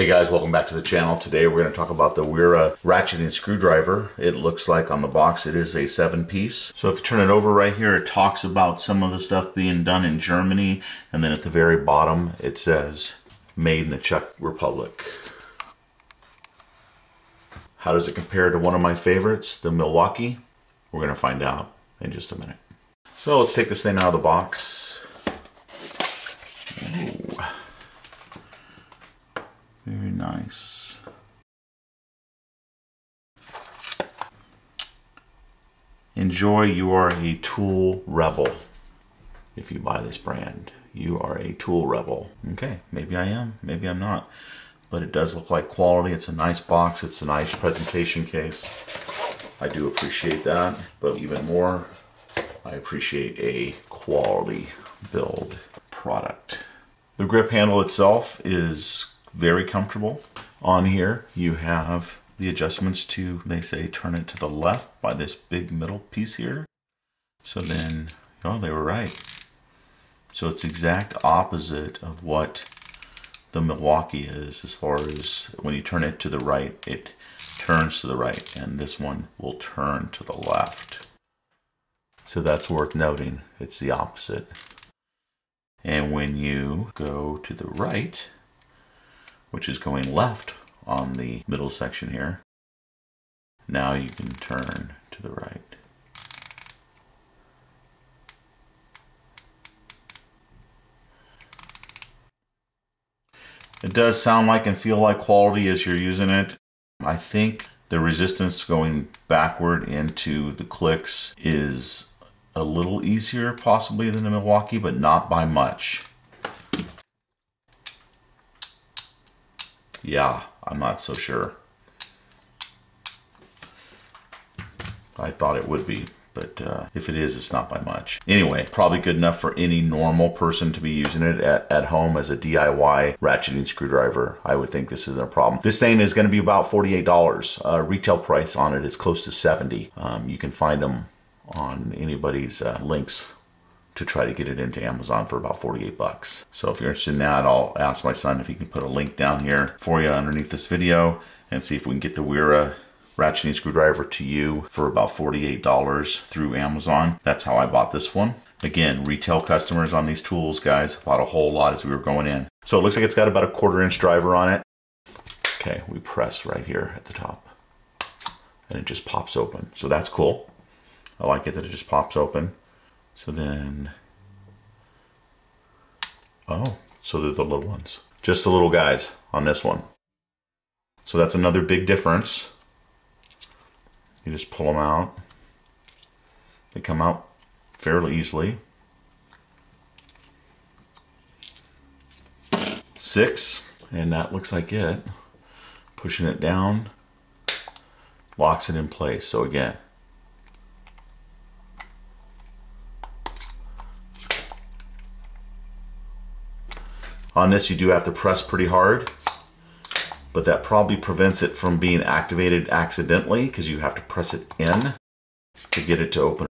Hey guys, welcome back to the channel. Today we're going to talk about the Wera ratcheting screwdriver. It looks like on the box it is a seven piece. So if you turn it over right here, it talks about some of the stuff being done in Germany. And then at the very bottom, it says made in the Czech Republic. How does it compare to one of my favorites, the Milwaukee? We're going to find out in just a minute. So let's take this thing out of the box. Ooh. Very nice. Enjoy, you are a tool rebel. If you buy this brand, you are a tool rebel. Okay, maybe I am, maybe I'm not. But it does look like quality. It's a nice box. It's a nice presentation case. I do appreciate that. But even more, I appreciate a quality build product. The grip handle itself is very comfortable. On here, you have the adjustments to, they say, turn it to the left by this big middle piece here. So then, oh, they were right. So it's exact opposite of what the Milwaukee is as far as when you turn it to the right, it turns to the right, and this one will turn to the left. So that's worth noting. It's the opposite. And when you go to the right, which is going left on the middle section here. Now you can turn to the right. It does sound like and feel like quality as you're using it. I think the resistance going backward into the clicks is a little easier possibly than the Milwaukee, but not by much. Yeah, I'm not so sure. I thought it would be, but uh, if it is, it's not by much. Anyway, probably good enough for any normal person to be using it at, at home as a DIY ratcheting screwdriver. I would think this isn't a problem. This thing is going to be about $48. Uh, retail price on it is close to 70 um, You can find them on anybody's uh, links to try to get it into Amazon for about 48 bucks. So if you're interested in that, I'll ask my son if he can put a link down here for you underneath this video and see if we can get the Wera ratcheting screwdriver to you for about $48 through Amazon. That's how I bought this one. Again, retail customers on these tools, guys, bought a whole lot as we were going in. So it looks like it's got about a quarter inch driver on it. Okay, we press right here at the top and it just pops open. So that's cool. I like it that it just pops open. So then, oh, so they're the little ones. Just the little guys on this one. So that's another big difference. You just pull them out. They come out fairly easily. Six, and that looks like it. Pushing it down, locks it in place. So again, On this, you do have to press pretty hard, but that probably prevents it from being activated accidentally because you have to press it in to get it to open.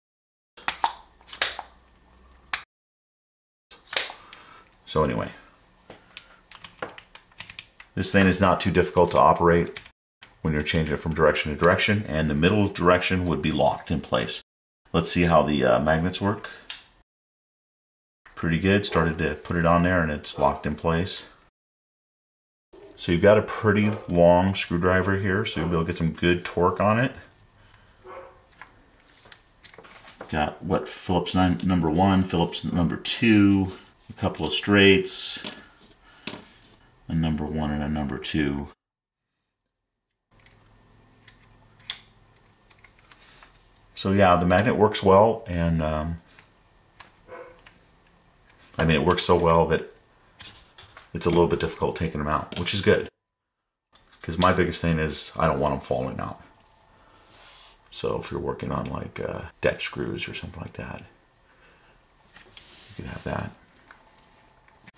So anyway, this thing is not too difficult to operate when you're changing it from direction to direction, and the middle direction would be locked in place. Let's see how the uh, magnets work pretty good. Started to put it on there and it's locked in place. So you've got a pretty long screwdriver here, so you'll be able to get some good torque on it. Got what Phillips nine, number one, Phillips number two, a couple of straights, a number one and a number two. So yeah, the magnet works well and um, I mean, it works so well that it's a little bit difficult taking them out, which is good. Because my biggest thing is I don't want them falling out. So if you're working on like uh, deck screws or something like that, you can have that.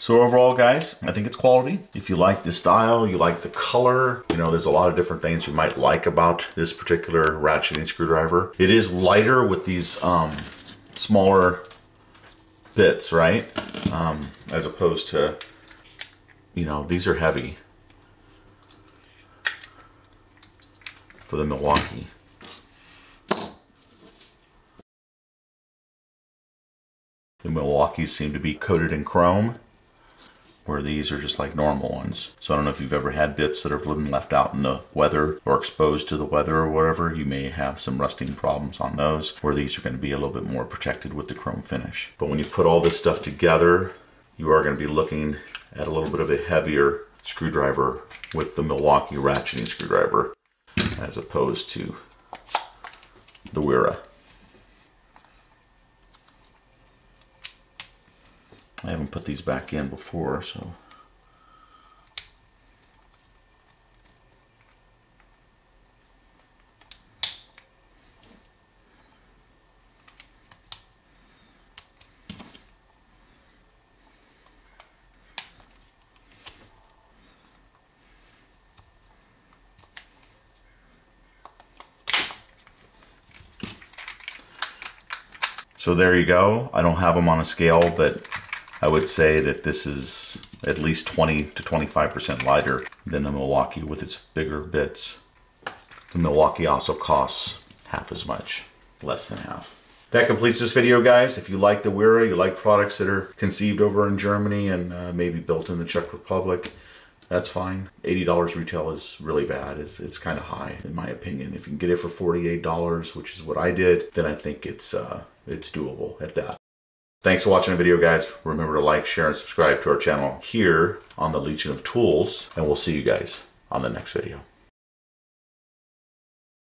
So overall, guys, I think it's quality. If you like the style, you like the color, you know, there's a lot of different things you might like about this particular ratcheting screwdriver. It is lighter with these um, smaller bits, right? um, as opposed to, you know, these are heavy for the Milwaukee. The Milwaukees seem to be coated in chrome where these are just like normal ones. So I don't know if you've ever had bits that have been left out in the weather or exposed to the weather or whatever. You may have some rusting problems on those, where these are going to be a little bit more protected with the chrome finish. But when you put all this stuff together, you are going to be looking at a little bit of a heavier screwdriver with the Milwaukee ratcheting screwdriver as opposed to the Wera. I haven't put these back in before, so So there you go. I don't have them on a scale, but I would say that this is at least 20 to 25% lighter than the Milwaukee with its bigger bits. The Milwaukee also costs half as much, less than half. That completes this video, guys. If you like the Wera, you like products that are conceived over in Germany and uh, maybe built in the Czech Republic, that's fine. $80 retail is really bad. It's, it's kind of high, in my opinion. If you can get it for $48, which is what I did, then I think it's, uh, it's doable at that. Thanks for watching the video, guys. Remember to like, share, and subscribe to our channel here on the Legion of Tools, and we'll see you guys on the next video.